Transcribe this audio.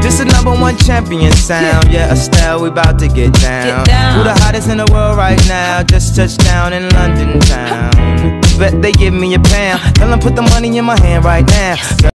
This is number one champion sound. Yeah, Estelle, we about to get down. Get down. Who the hottest in the world right now? Just touched down in London town. Bet they give me a pound. Tell them put the money in my hand right now.